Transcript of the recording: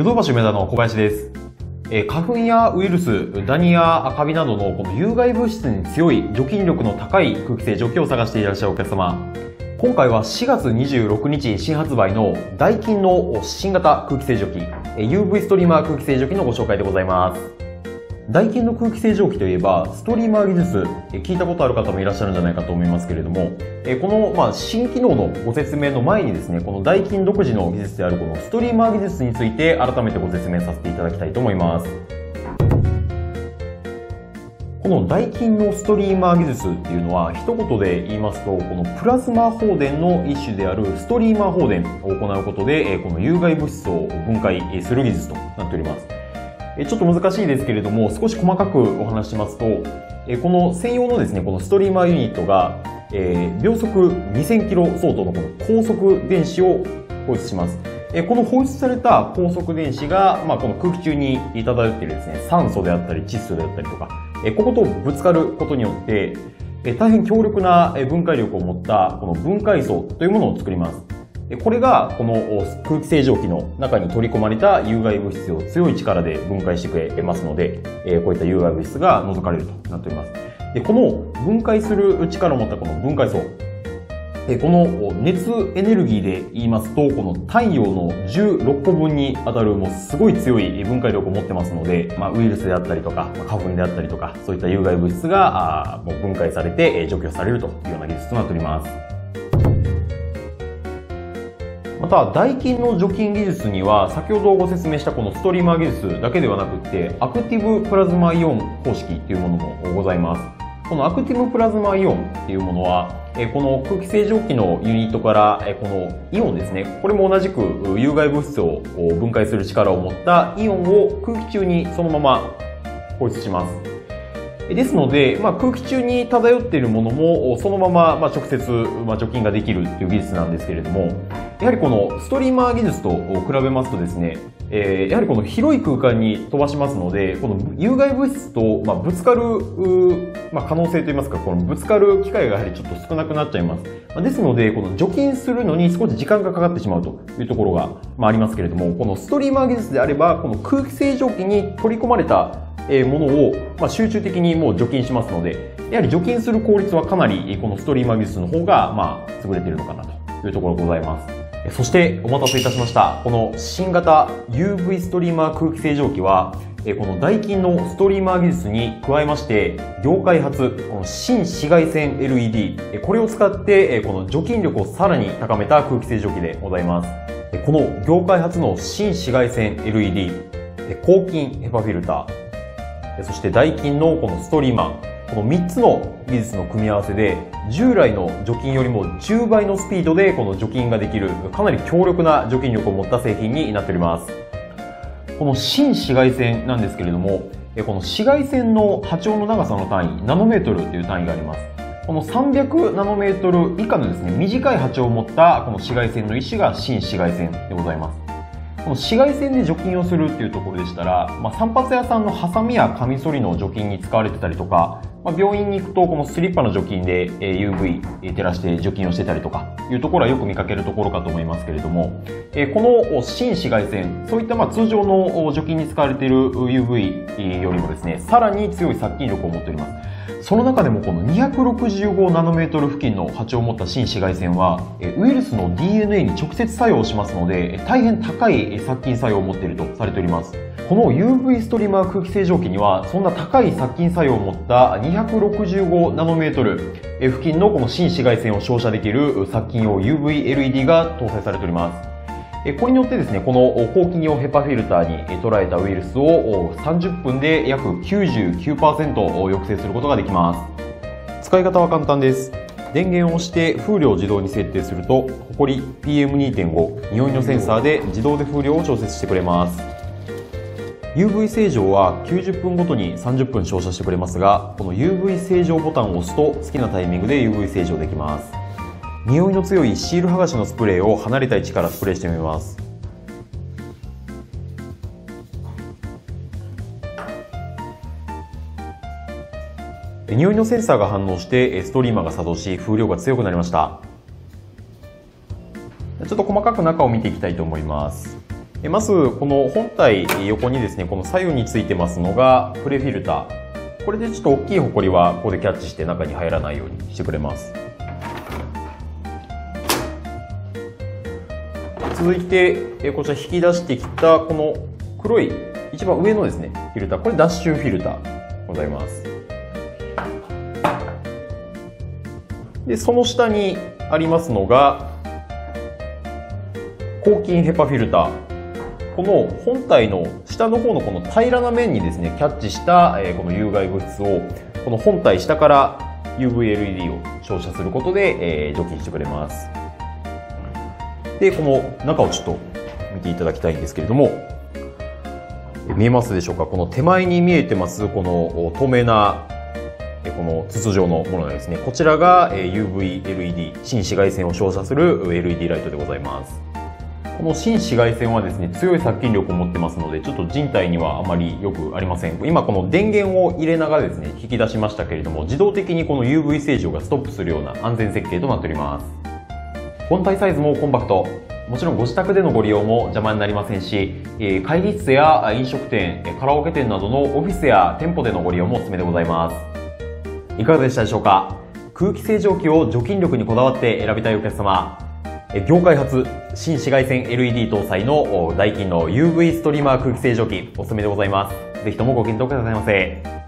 ヨドバシ梅田の小林です。え花粉やウイルス、ダニやカビなどのこの有害物質に強い除菌力の高い空気清浄機を探していらっしゃるお客様。今回は4月26日新発売のダイキンの新型空気清浄機、UV ストリーマー空気清浄機のご紹介でございます。ダイキンの空気清浄機といえば、ストリーマー技術、聞いたことある方もいらっしゃるんじゃないかと思いますけれども、この、まあ、新機能のご説明の前にですね、このダイキン独自の技術であるこのストリーマー技術について改めてご説明させていただきたいと思います。このダイキンのストリーマー技術っていうのは、一言で言いますと、このプラズマ放電の一種であるストリーマー放電を行うことで、この有害物質を分解する技術となっております。ちょっと難しいですけれども、少し細かくお話しますと、この専用のですね、このストリーマーユニットが、え秒速2000キロ相当のこの高速電子を放出します。えこの放出された高速電子が、まあ、この空気中に漂っているですね、酸素であったり窒素であったりとか、えこことぶつかることによって、え大変強力な分解力を持ったこの分解層というものを作ります。えこれがこの空気清浄機の中に取り込まれた有害物質を強い力で分解してくれますので、えこういった有害物質が除かれるとなっております。でこの分解する力を持ったこの分解層、えこの熱エネルギーで言いますと、この太陽の16個分に当たるもうすごい強い分解力を持ってますので、まあ、ウイルスであったりとか、まあ花粉であったりとか、そういった有害物質がもう分解されて除去されるというような技術となっております。また、ダイキンの除菌技術には、先ほどご説明したこのストリーマー技術だけではなくって、アクティブプラズマイオン方式というものもございます。このアクティブプラズマイオンっていうものは、この空気清浄機のユニットから、このイオンですね。これも同じく有害物質を分解する力を持ったイオンを空気中にそのまま放出します。ですので、まあ、空気中に漂っているものもそのまま、まあ、直接、まあ、除菌ができるという技術なんですけれども、やはりこのストリーマー技術と比べますとですね、えーやはりこの広い空間に飛ばしますので、この有害物質と、まあ、ぶつかる、まあ、可能性といいますか、このぶつかる機会がやはりちょっと少なくなっちゃいます。まあですので、この除菌するのに少し時間がかかってしまうというところが、まあ、ありますけれども、このストリーマー技術であれば、この空気清浄機に取り込まれたえものを、まあ、集中的にもう除菌しますので、やはり除菌する効率はかなり、このストリーマー技術の方が、まあ、優れているのかなというところございます。そして、お待たせいたしました。この新型 UV ストリーマー空気清浄機は、このダイキンのストリーマー技術に加えまして、業界初、この新紫外線 LED、これを使って、この除菌力をさらに高めた空気清浄機でございます。この業界初の新紫外線 LED、抗菌ヘパフィルター、そしてダイキンのこのストリーマー、この3つの技術の組み合わせで、従来の除菌よりも10倍のスピードでこの除菌ができる、かなり強力な除菌力を持った製品になっております。この新紫外線なんですけれども、この紫外線の波長の長さの単位、ナノメートルという単位があります。この300ナノメートル以下のですね、短い波長を持ったこの紫外線の一種が新紫外線でございます。この紫外線で除菌をするっていうところでしたら、まあ、散髪屋さんのハサミやカミソリの除菌に使われてたりとか、まあ、病院に行くとこのスリッパの除菌で UV 照らして除菌をしてたりとかいうところはよく見かけるところかと思いますけれども、この新紫外線、そういったま通常の除菌に使われている UV よりもですね、さらに強い殺菌力を持っております。その中でもこの265ナノメートル付近の波長を持った新紫外線は、ウイルスの DNA に直接作用しますので、大変高い殺菌作用を持っているとされております。この UV ストリーマー空気清浄機には、そんな高い殺菌作用を持った265ナノメートル付近のこの新紫外線を照射できる殺菌用 UV-LED が搭載されております。えこれによってですね、この抗菌用ヘパフィルターにえ捉えたウイルスを30分で約99%抑制することができます。使い方は簡単です。電源を押して風量を自動に設定すると、ホコリ PM2.5 匂いのセンサーで自動で風量を調節してくれます。UV 清浄は90分ごとに30分照射してくれますが、この UV 清浄ボタンを押すと好きなタイミングで UV 清浄できます。匂いの強いシール剥がしのスプレーを離れた位置からスプレーしてみます。匂いのセンサーが反応してストリーマーが作動し風量が強くなりましたちょっと細かく中を見ていきたいと思いますまず、この本体横にですね、この左右についてますのが、プレフィルター。これでちょっと大きいホコリはここでキャッチして中に入らないようにしてくれます。続いて、こちら引き出してきたこの黒い一番上のですね、フィルター。これダッシュフィルターございます。で、その下にありますのが、抗菌ヘパフィルター。この本体の下の方のこの平らな面にですね、キャッチした、この有害物質を、この本体下から UVLED を照射することで、除菌してくれます。で、この中をちょっと見ていただきたいんですけれども、見えますでしょうか？この手前に見えてます、この透明なこの筒状のものですね。こちらが UV LED、新紫外線を照射する LED ライトでございます。この新紫外線はですね、強い殺菌力を持ってますので、ちょっと人体にはあまりよくありません。今この電源を入れながらですね、引き出しましたけれども、自動的にこの UV 正常がストップするような安全設計となっております。本体サイズもコンパクト。もちろんご自宅でのご利用も邪魔になりませんし、会議室や飲食店、カラオケ店などのオフィスや店舗でのご利用もおすすめでございます。いかがでしたでしょうか？空気清浄機を除菌力にこだわって選びたいお客様、業界初新紫外線 LED 搭載のダイキンの UV ストリーマー空気清浄機おすすめでございます。ぜひともご検討くださいませ。